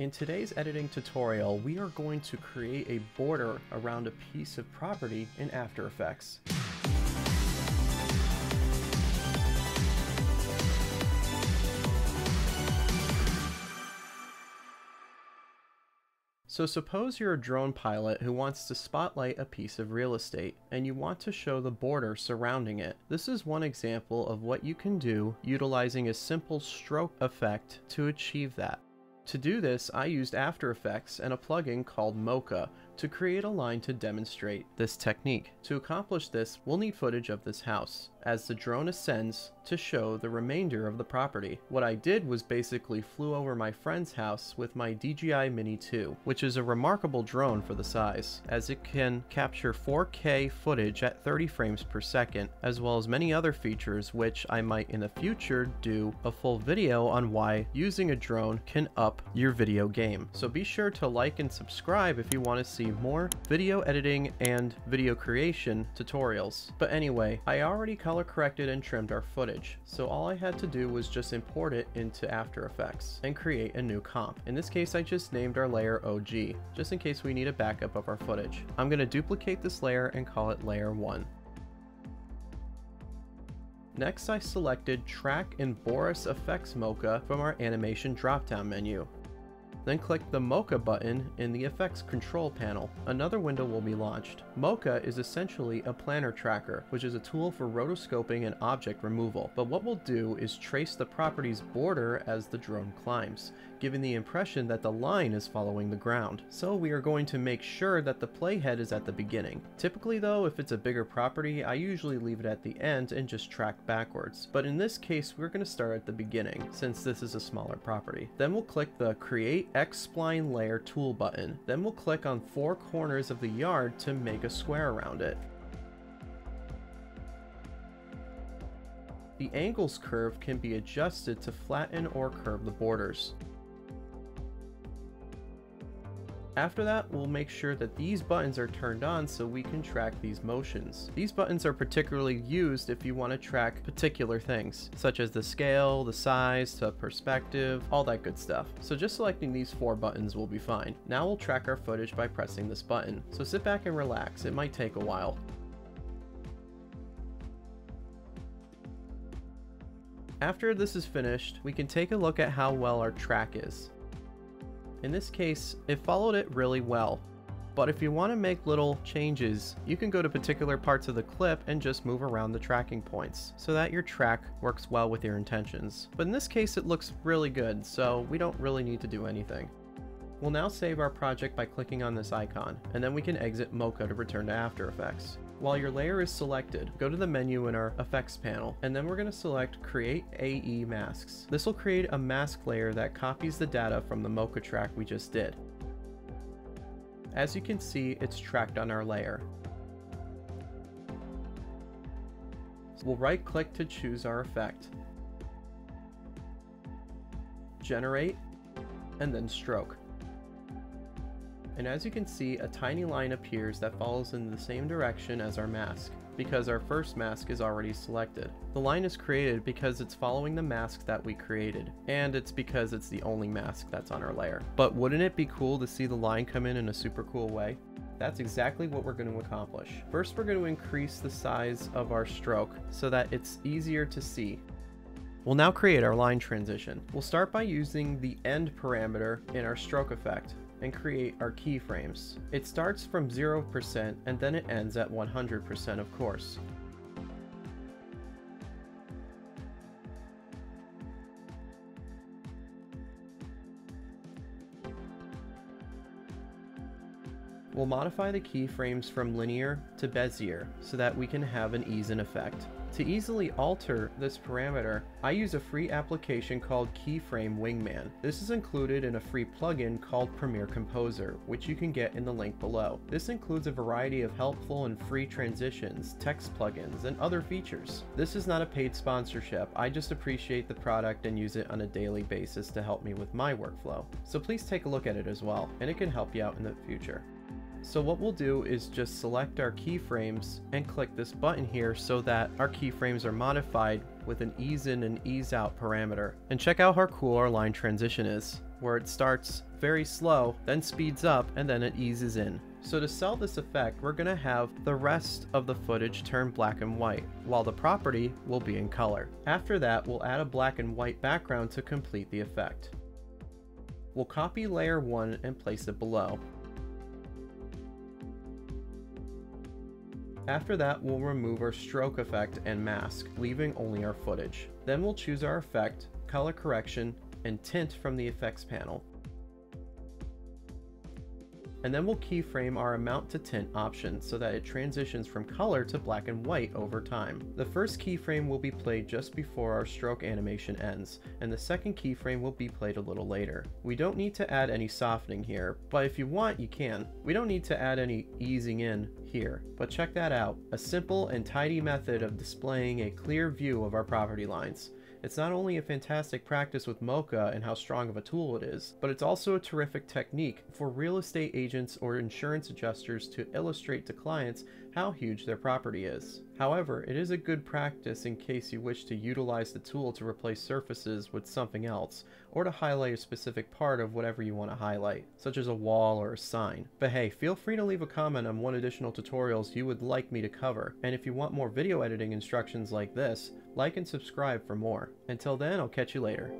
In today's editing tutorial, we are going to create a border around a piece of property in After Effects. So suppose you're a drone pilot who wants to spotlight a piece of real estate, and you want to show the border surrounding it. This is one example of what you can do utilizing a simple stroke effect to achieve that. To do this, I used After Effects and a plugin called Mocha to create a line to demonstrate this technique. To accomplish this, we'll need footage of this house as the drone ascends to show the remainder of the property. What I did was basically flew over my friend's house with my DJI Mini 2, which is a remarkable drone for the size, as it can capture 4K footage at 30 frames per second, as well as many other features which I might in the future do a full video on why using a drone can up your video game. So be sure to like and subscribe if you want to see more video editing and video creation tutorials. But anyway, I already color corrected and trimmed our footage, so all I had to do was just import it into After Effects and create a new comp. In this case, I just named our layer OG, just in case we need a backup of our footage. I'm going to duplicate this layer and call it layer 1. Next I selected Track in Boris FX Mocha from our animation drop-down menu. Then click the Mocha button in the Effects Control panel. Another window will be launched. Mocha is essentially a planar tracker, which is a tool for rotoscoping and object removal, but what we'll do is trace the property's border as the drone climbs, giving the impression that the line is following the ground. So we are going to make sure that the playhead is at the beginning. Typically though, if it's a bigger property, I usually leave it at the end and just track backwards. But in this case, we're going to start at the beginning, since this is a smaller property. Then we'll click the Create X-Spline Layer tool button. Then we'll click on four corners of the yard to make a square around it. The angles curve can be adjusted to flatten or curve the borders. After that, we'll make sure that these buttons are turned on so we can track these motions. These buttons are particularly used if you want to track particular things, such as the scale, the size, the perspective, all that good stuff. So just selecting these four buttons will be fine. Now we'll track our footage by pressing this button. So sit back and relax, it might take a while. After this is finished, we can take a look at how well our track is. In this case, it followed it really well. But if you want to make little changes, you can go to particular parts of the clip and just move around the tracking points, so that your track works well with your intentions. But in this case it looks really good, so we don't really need to do anything. We'll now save our project by clicking on this icon, and then we can exit Mocha to return to After Effects. While your layer is selected, go to the menu in our effects panel, and then we're going to select Create AE Masks. This will create a mask layer that copies the data from the Mocha track we just did. As you can see, it's tracked on our layer. We'll right click to choose our effect, generate, and then stroke and as you can see, a tiny line appears that follows in the same direction as our mask, because our first mask is already selected. The line is created because it's following the mask that we created, and it's because it's the only mask that's on our layer. But wouldn't it be cool to see the line come in in a super cool way? That's exactly what we're going to accomplish. First, we're going to increase the size of our stroke so that it's easier to see. We'll now create our line transition. We'll start by using the end parameter in our stroke effect and create our keyframes. It starts from 0% and then it ends at 100% of course. We'll modify the keyframes from linear to Bezier so that we can have an ease in effect. To easily alter this parameter, I use a free application called Keyframe Wingman. This is included in a free plugin called Premiere Composer, which you can get in the link below. This includes a variety of helpful and free transitions, text plugins, and other features. This is not a paid sponsorship, I just appreciate the product and use it on a daily basis to help me with my workflow. So please take a look at it as well, and it can help you out in the future. So what we'll do is just select our keyframes and click this button here so that our keyframes are modified with an ease in and ease out parameter. And check out how cool our line transition is, where it starts very slow, then speeds up, and then it eases in. So to sell this effect, we're going to have the rest of the footage turn black and white, while the property will be in color. After that, we'll add a black and white background to complete the effect. We'll copy layer 1 and place it below. After that, we'll remove our stroke effect and mask, leaving only our footage. Then we'll choose our effect, color correction, and tint from the effects panel and then we'll keyframe our amount to tint option so that it transitions from color to black and white over time. The first keyframe will be played just before our stroke animation ends, and the second keyframe will be played a little later. We don't need to add any softening here, but if you want, you can. We don't need to add any easing in here, but check that out, a simple and tidy method of displaying a clear view of our property lines. It's not only a fantastic practice with Mocha and how strong of a tool it is, but it's also a terrific technique for real estate agents or insurance adjusters to illustrate to clients how huge their property is. However, it is a good practice in case you wish to utilize the tool to replace surfaces with something else, or to highlight a specific part of whatever you want to highlight, such as a wall or a sign. But hey, feel free to leave a comment on what additional tutorials you would like me to cover, and if you want more video editing instructions like this, like and subscribe for more. Until then, I'll catch you later.